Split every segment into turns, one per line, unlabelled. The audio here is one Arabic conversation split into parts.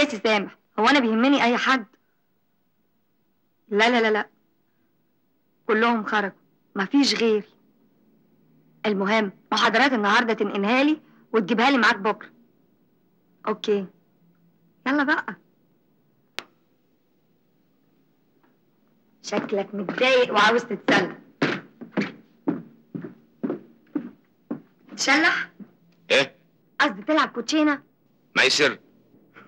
إيه سي سامح هو أنا بيهمني أي حد؟ لا لا لا لا. كلهم خرجوا. مفيش غيري المهم محاضرات النهارده تنقلها لي وتجيبها لي معاك بكرة. okay. يلا بقى. شكلك متضايق وعاوز تتسلى. تشلح
إيه؟
قصدي تلعب كوتشينة؟
ميسر.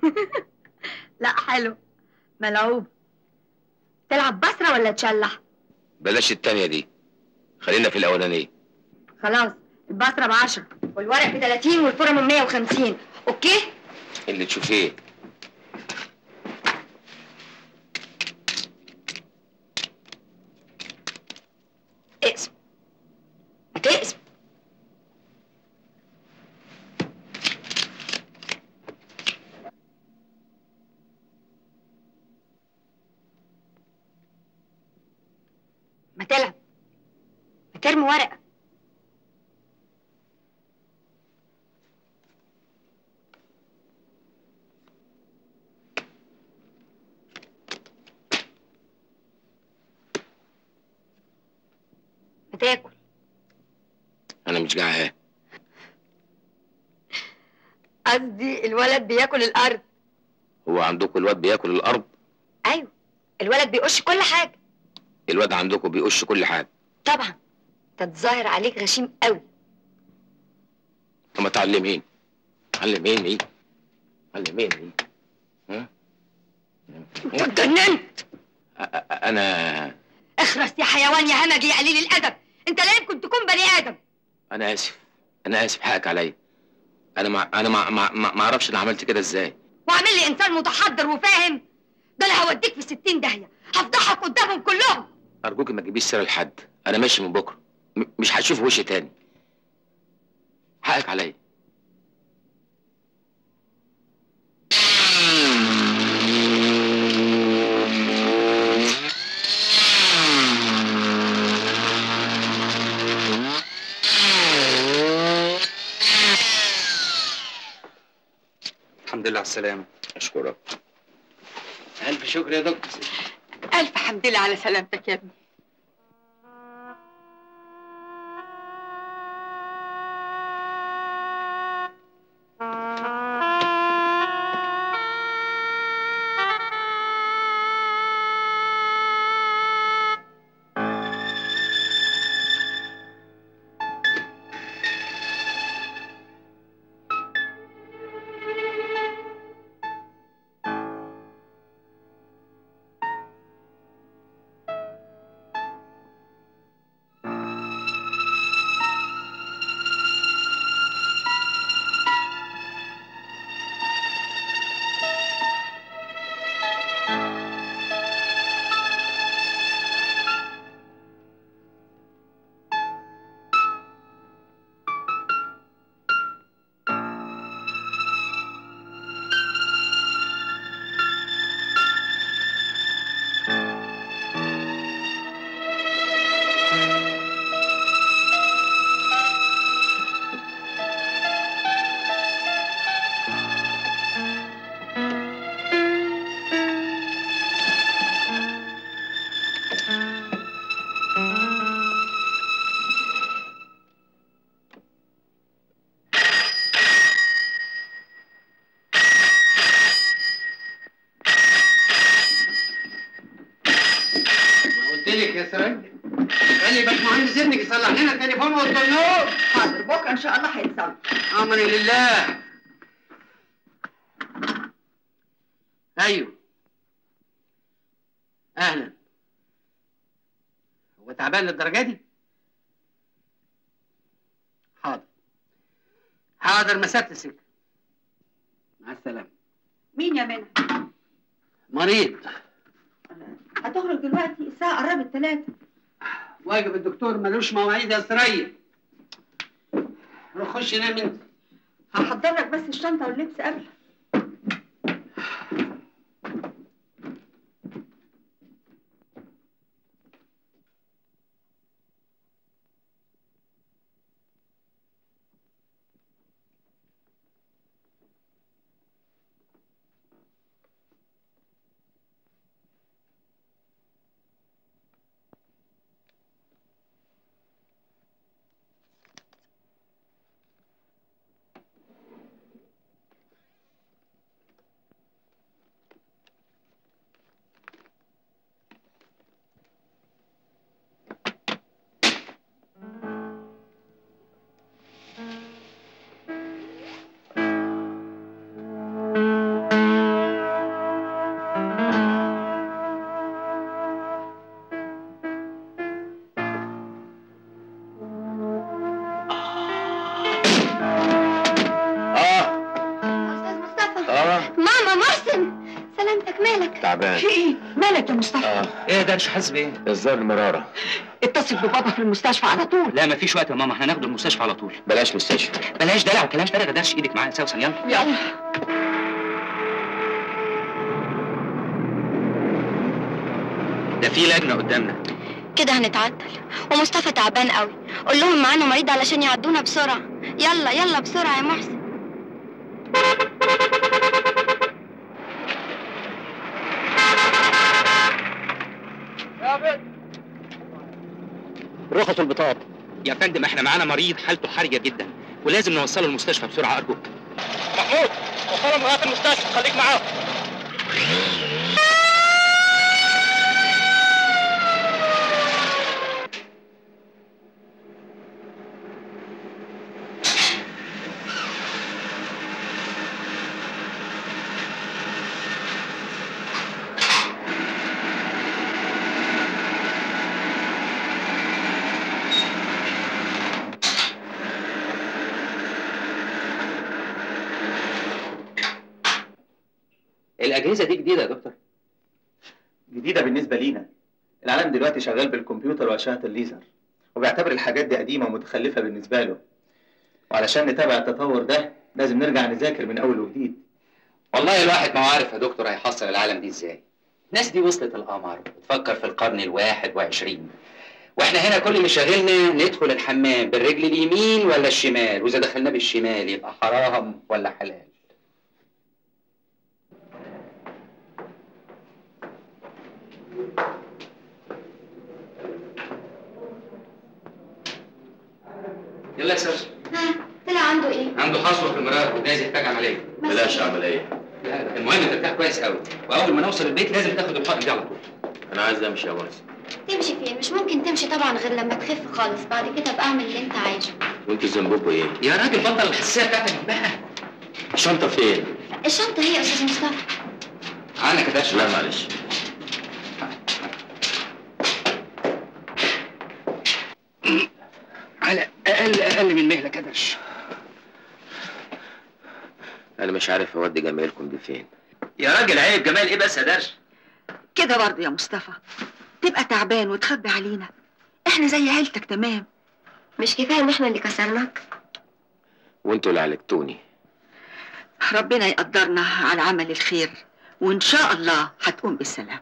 لا حلو. ملعوب. تلعب بصرة ولا تشلح؟
بلاش التانية دي. خلينا في الأولانية.
خلاص البصرة بعشرة والورق ب 30 والفرة من 150 أوكي؟
اللي تشوفيه.
ما تلعب ما ترمي ورقة. ما تاكل
أنا مش جعان.
قصدي الولد بياكل الأرض.
هو عندكم الواد بياكل الأرض؟
أيوه الولد بيقش كل حاجة.
الواد عندكم بيقش كل حاجة.
طبعا. تتظاهر عليك غشيم قوي.
طب ما تعلمين علميني علميني ها؟
انت اتجننت
أنا
اخرس يا حيوان يا همجي يا قليل الأدب. انت لا يمكن تكون بني آدم.
أنا آسف. أنا آسف. حقك عليا. أنا ما أنا ما ما ما أعرفش أنا عملت كده إزاي.
وعامل لي إنسان متحضر وفاهم. ده أنا هوديك في ستين داهية. هفضحك قدامهم كلهم.
أرجوك ما تجيبيش سيرة لحد. أنا ماشي من بكرة. مش هشوف وشي تاني. حقك عليا.
الحمد لله على السلامة.
أشكرك.
ألف شكر يا دكتور.
ألف حمد لله على سلامتك يا ابني.
قلت لك يا سراج. خلي باشمهندس ابنك يصلح لنا التليفون والطنور
حاضر بكرة إن شاء الله هيتصل
أمري لله. أيوه. أهلا. هو تعبان للدرجة دي؟ حاضر. حاضر مسافة السكة. مع السلامة.
مين يا منى؟
مريض.
هتخرج دلوقتي الساعة قربت ثلاثة
واجب الدكتور ملوش مواعيد يا سرية. روح خش نام انت.
هحضر لك بس الشنطة واللبس قبل.
تعبان.
في إيه؟ مالك يا مصطفى؟
آه.
إيه يا درش حاسس بايه؟
الظاهر المرارة؟
اتصل ببابا في المستشفى على طول.
لا مفيش وقت يا ماما إحنا ناخده المستشفى على طول.
بلاش مستشفى.
بلاش دلع وكلام فارغ درش إيدك معايا يا سوسن يلا.
يلا.
ده في لجنة قدامنا.
كده هنتعطل. ومصطفى تعبان قوي. قول لهم معانا مريض علشان يعدونا بسرعة. يلا يلا بسرعة يا محسن.
رخص البطاقة يا فندم إحنا معانا مريض حالته حرجة جدا ولازم نوصله المستشفى بسرعة أرجوك. محمود وصلهم لغايه المستشفى خليك معاهم الاجهزه دي جديدة يا دكتور.
جديدة بالنسبة لينا. العالم دلوقتي شغال بالكمبيوتر وأشعة الليزر وبيعتبر الحاجات دي قديمة ومتخلفة بالنسبة له. وعلشان نتابع التطور ده لازم نرجع نذاكر من أول وجديد.
والله الواحد ما هو عارف يا دكتور هيحصل العالم دي إزاي. الناس دي وصلت القمر بتفكر في القرن الواحد وعشرين. وإحنا هنا كل اللي شاغلنا ندخل الحمام بالرجل اليمين ولا الشمال؟ وإذا دخلنا بالشمال يبقى حرام ولا حلال؟ يلا يا
ها طلع عنده إيه؟
عنده حصوه في المراره وجايز يحتاج عملية.
بلاش
عملية.
لا المهم ترتاح كويس قوي. وأول ما نوصل البيت لازم تاخد الحقن دي على طول.
أنا عايز أمشي يا مارس
تمشي فين؟ مش ممكن تمشي طبعا غير لما تخف خالص. بعد كده ابقى اعمل اللي انت عايزه.
وانتوا ذنبكم إيه؟
يا راجل بطل الحساسية بتاعتك بقى
الشنطة فين؟
الشنطة هي يا أستاذ مصطفى.
عنك يا
لا معلش.
أقل من مهلك يا درش
أنا مش عارف أودي جمايلكم دي فين.
يا راجل عيب جمال إيه بس يا درش؟
كده برضه يا مصطفى. تبقى تعبان وتخبي علينا. إحنا زي عيلتك تمام؟
مش كفاية إن إحنا اللي كسرناك.
وأنتوا اللي عالجتوني.
ربنا يقدرنا على عمل الخير وإن شاء الله هتقوم بالسلامه